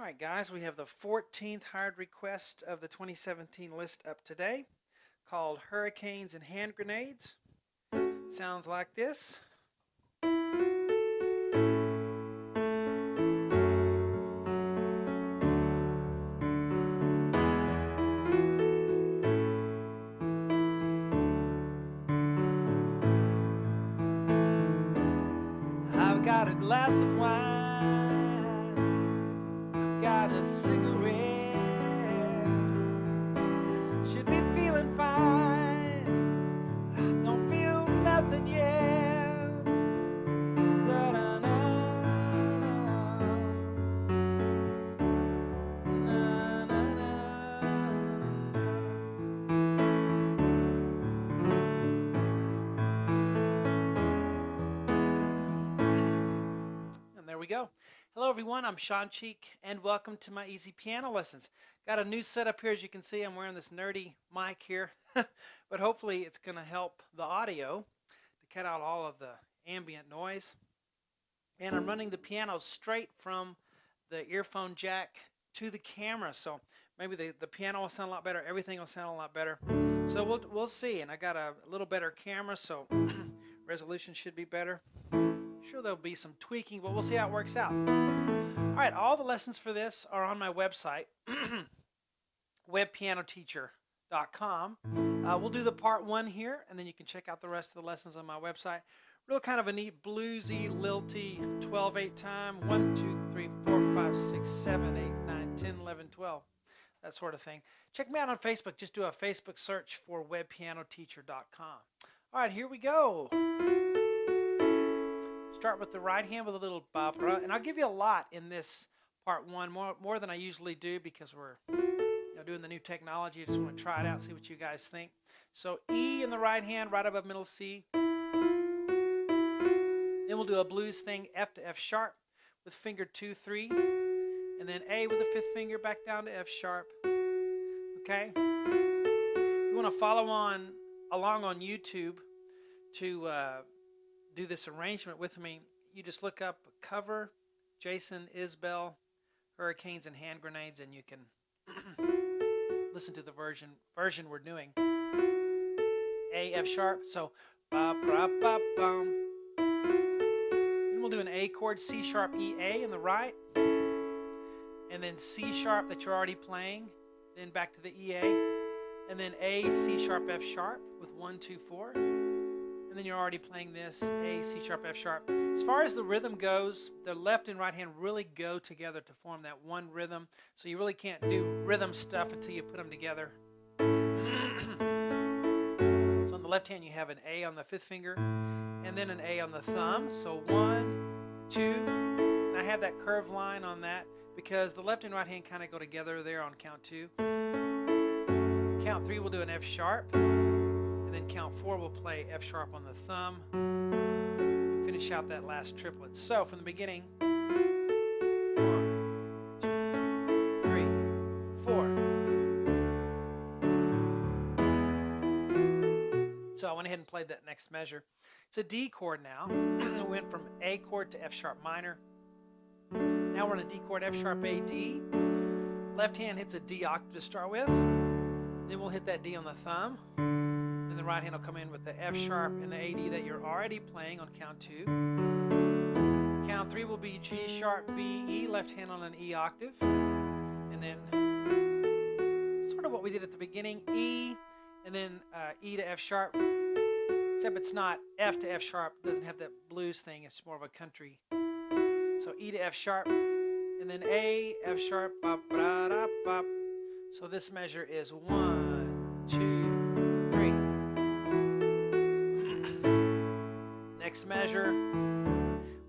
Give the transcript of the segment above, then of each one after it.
All right, guys, we have the 14th hired request of the 2017 list up today called Hurricanes and Hand Grenades. Sounds like this. I've got a glass of wine. I've a cigarette. Should be feeling fine. I don't feel nothing yet. Da-da-na-na. Na-na-na-na-na. And there we go. Hello, everyone. I'm Shawn Cheek, and welcome to my easy piano lessons. Got a new setup here, as you can see. I'm wearing this nerdy mic here, but hopefully, it's going to help the audio to cut out all of the ambient noise. And I'm running the piano straight from the earphone jack to the camera, so maybe the, the piano will sound a lot better. Everything will sound a lot better. So we'll we'll see. And I got a little better camera, so resolution should be better. Sure, there'll be some tweaking, but we'll see how it works out. All right, all the lessons for this are on my website, webpianoteacher.com. Uh, we'll do the part one here, and then you can check out the rest of the lessons on my website. Real kind of a neat bluesy, lilty 12 8 time 1, 2, 3, 4, 5, 6, 7, 8, 9, 10, 11, 12. That sort of thing. Check me out on Facebook. Just do a Facebook search for webpianoteacher.com. All right, here we go. Start with the right hand with a little babra, and I'll give you a lot in this part one, more more than I usually do because we're you know, doing the new technology. I just want to try it out, see what you guys think. So E in the right hand, right above middle C. Then we'll do a blues thing, F to F sharp with finger two, three, and then A with the fifth finger back down to F sharp. Okay. You want to follow on along on YouTube to. Uh, do this arrangement with me, you just look up cover Jason Isbell Hurricanes and Hand Grenades, and you can listen to the version version we're doing. A F sharp, so ba ba ba bum. Then we'll do an A chord, C sharp E A in the right, and then C sharp that you're already playing, then back to the E A, and then A C sharp F sharp with one two four and then you're already playing this A, C sharp, F sharp. As far as the rhythm goes, the left and right hand really go together to form that one rhythm. So you really can't do rhythm stuff until you put them together. so on the left hand, you have an A on the fifth finger, and then an A on the thumb. So one, two, and I have that curved line on that because the left and right hand kind of go together there on count two. Count three, we'll do an F sharp. And then count four, we'll play F sharp on the thumb. Finish out that last triplet. So from the beginning. So I went ahead and played that next measure. It's a D chord now. I went from A chord to F sharp minor. Now we're on a D chord, F sharp A D. Left hand hits a D octave to start with. Then we'll hit that D on the thumb. The right hand will come in with the F sharp and the AD that you're already playing on count two. Count three will be G sharp, B, E, left hand on an E octave. And then sort of what we did at the beginning, E, and then uh, E to F sharp. Except it's not F to F sharp, it doesn't have that blues thing, it's more of a country. So E to F sharp, and then A, F sharp. So this measure is one, two, Next measure,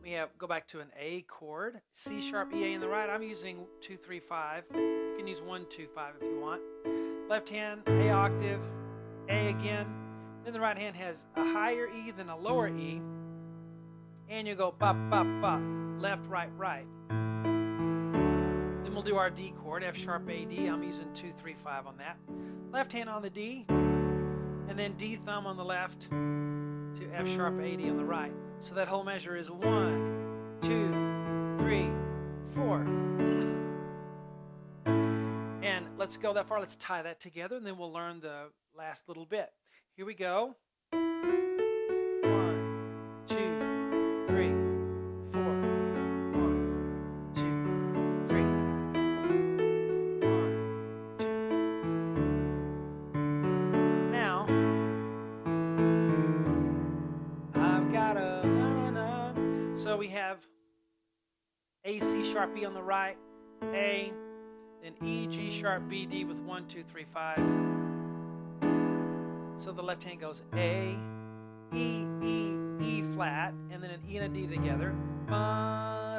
we have go back to an A chord, C sharp, E A in the right. I'm using two, three, five. You can use one, two, five if you want. Left hand, A octave, A again. Then the right hand has a higher E than a lower E. And you go bop, bop, bop, left, right, right. Then we'll do our D chord, F sharp A D. I'm using two, three, five on that. Left hand on the D, and then D thumb on the left to F sharp 80 on the right. So that whole measure is one, two, three, four. And let's go that far. Let's tie that together and then we'll learn the last little bit. Here we go. I've got a na na na. So we have A, C sharp E on the right, A, then E, G sharp, B, D with one, two, three, five. So the left hand goes A, E, E, E flat, and then an E and a D together. All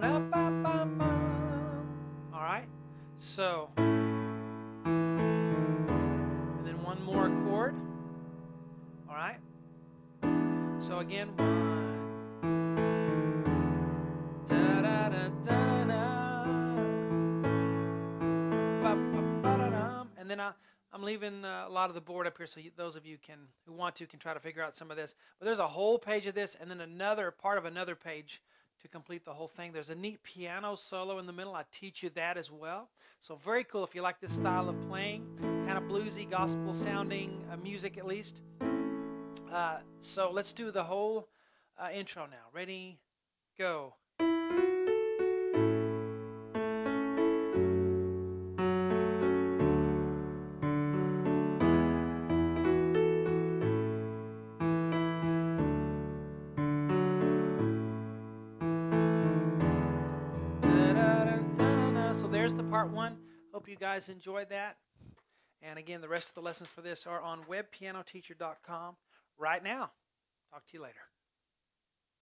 right. So, and then one more chord. All right. So again, one. Da-da-da-da-da. Ba-ba-ba-da-dum. And then I, I'm leaving uh, a lot of the board up here so you, those of you can who want to can try to figure out some of this. But there's a whole page of this and then another part of another page to complete the whole thing. There's a neat piano solo in the middle. I teach you that as well. So very cool if you like this style of playing, kind of bluesy, gospel sounding uh, music at least. Uh, so let's do the whole uh, intro now. Ready, go. So there's the part one. Hope you guys enjoyed that. And again, the rest of the lessons for this are on webpianoteacher.com right now. Talk to you later.